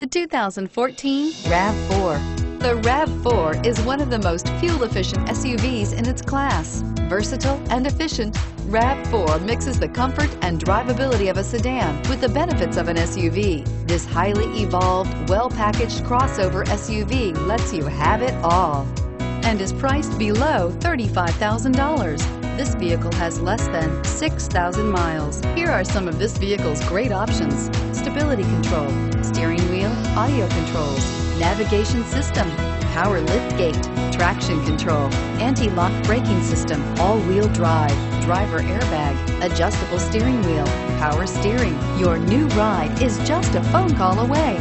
The 2014 RAV4. The RAV4 is one of the most fuel-efficient SUVs in its class. Versatile and efficient, RAV4 mixes the comfort and drivability of a sedan with the benefits of an SUV. This highly evolved, well-packaged crossover SUV lets you have it all and is priced below $35,000. This vehicle has less than 6,000 miles. Here are some of this vehicle's great options. Stability control, steering wheel, audio controls, navigation system, power lift gate, traction control, anti-lock braking system, all-wheel drive, driver airbag, adjustable steering wheel, power steering. Your new ride is just a phone call away.